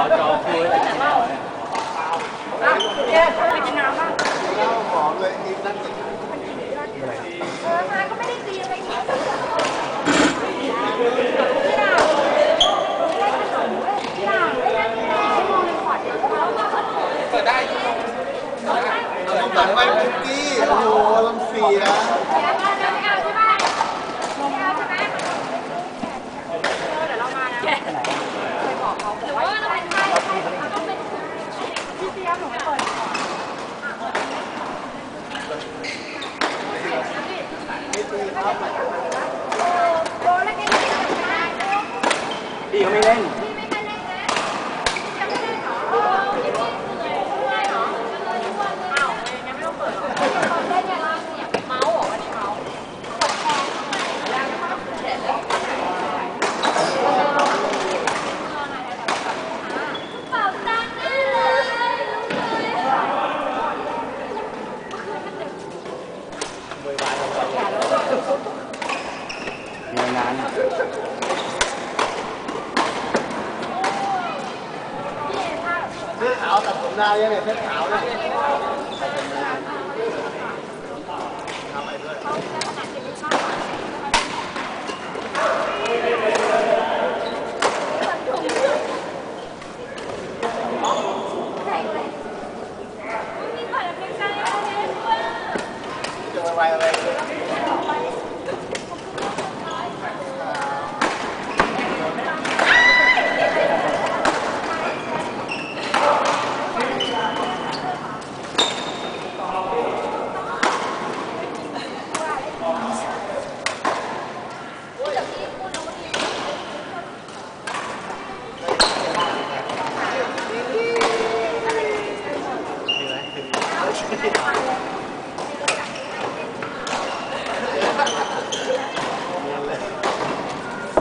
อจอคุย เจ๊ไปกินน้ำบ้าง หอมเลยอีกนั่น เออมาก็ไม่ได้ตีอะไรอย่างเงี้ยพี่ดาวได้ขนมด้วยพี่ดาวได้นั่งชั่วโมงในขวดเดียวก็แล้วมา เปิดได้ ต้องตัดไว้คุกกี้โอ้โหลำเสีย เดี๋ยวมาเดี๋ยวไม่เอาใช่ไหมไม่เอาใช่ไหมเดี๋ยวเรามานะเคยบอกเขาหรือว่าเราเป็นใครใครเขาต้องเป็นพี่เจี๊ยบหนูไม่เปิดก่อนโอ้แล้วแกจะทำยังไง พี่เขาไม่เล่น พี่ไม่ได้เล่นนะจะไม่เล่นเหรอโอ้ยพี่เหนื่อยเมื่อยเหรอจะเลยทุกวันเลยอ้าวยังไม่ต้องเปิดหรอตอนเล่นเนี่ยล่างเนี่ยเมาส์เหรออันนี้เมาส์กดแทนแล้วก็เสร็จแล้วเป่าตังค์ได้เลยรู้เลย มีนนานเสื้อขาวตัดผมดาวยังเนี่ยเสื้อขาวเนี่ยทำไปด้วย มีขอรับเป็นการเล่นด้วย จะไวๆอะไร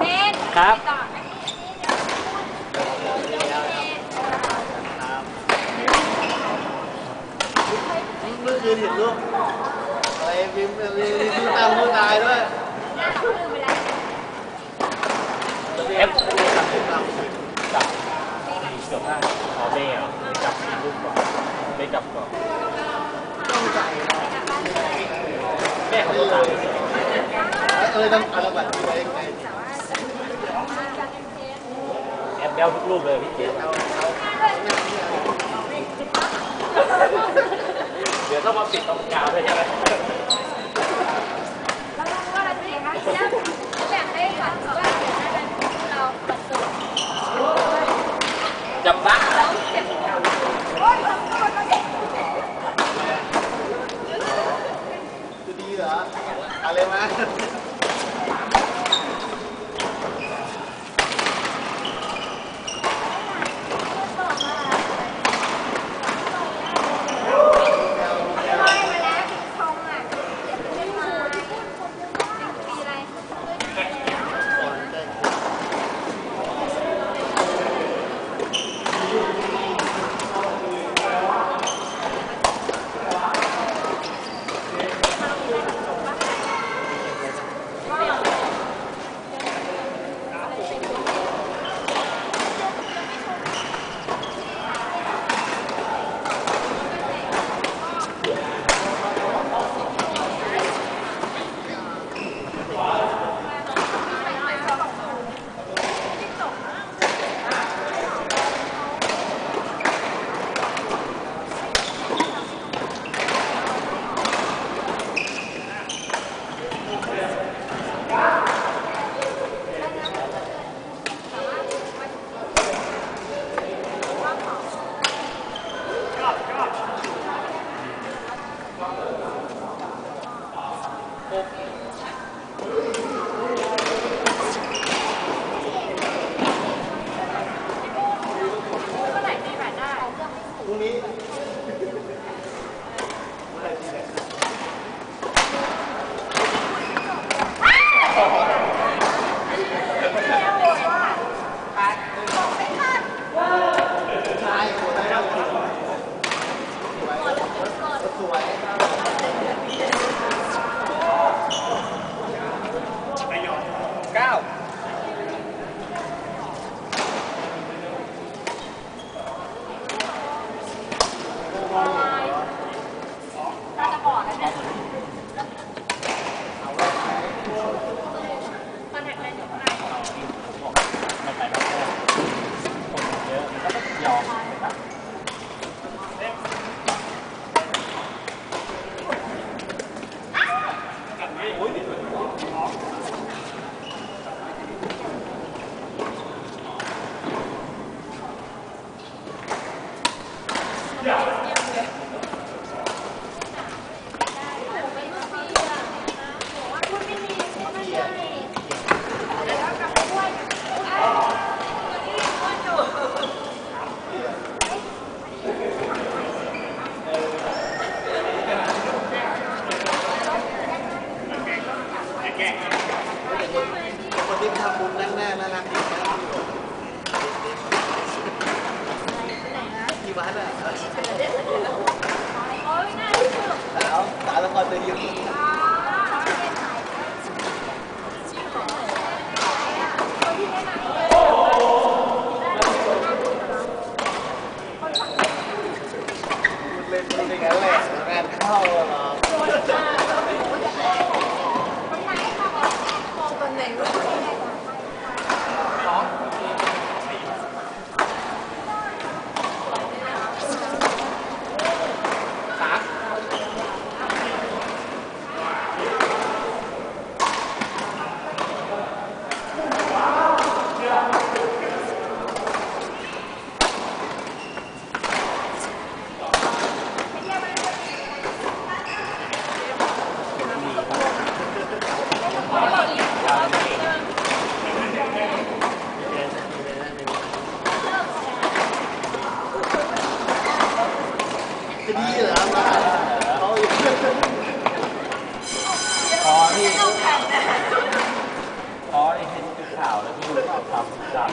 เน้น ครับ ต่อ เมื่อ คืนเห็นรูปอะไรพิมพ์มีผู้ตามผู้ตายด้วยหน้าลืมไปแล้วเอฟจับจับเกือบห้าขอเบ้เหรอจับลูกก่อนเบ้จับก่อนแม่เขาตามเออต้องเอาละบัตรไว้ยังไงแอปเบลทุกรูปเลยพี่เจ๊ ดี๋ยวต้องมาปิดตรงกลางด้วยใช่ไหมแล้วเราก็อะไรเป็นยังไงนะแบ่งได้ก่อนว่าเดี๋ยวจะเป็นเราปิดตัวจับบ้าโอ๊ยทำตัวก็เด็กจะดีเหรออะไรมา me ติ๊กทำคุณนั่งหน้าน่ารักดีนะที่วัดเลยเอาตาละครตัวเดียว อ๋อพี่อ๋อไอ้เห็นข่าวแล้วพี่ก็ทำดัง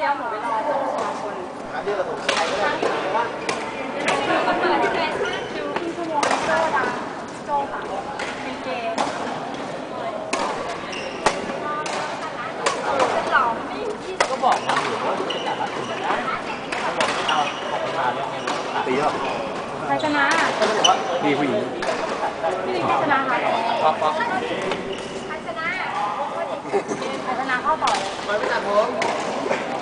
พี่เดียวหนูไปรอโจ้สองคนร้านเดียวกับผมใช้ก็ได้แต่ว่าเปิดให้แฟซดูครึ่งชั่วโมงโจ้ดังโจ้ค่ะเป็นเกย์จะหล่อไม่ที่ก็บอกมาอยู่ว่าจะจัดร้านอื่นได้เขาบอกไม่เอาของมาเรื่องเงินตีหรอใครชนะก็ต้องบอกว่าดีผู้หญิงพี่ลิงใครชนะคะป๊อกป๊อกใครชนะใครชนะเข้าต่อเลยไมไม่ตัดผม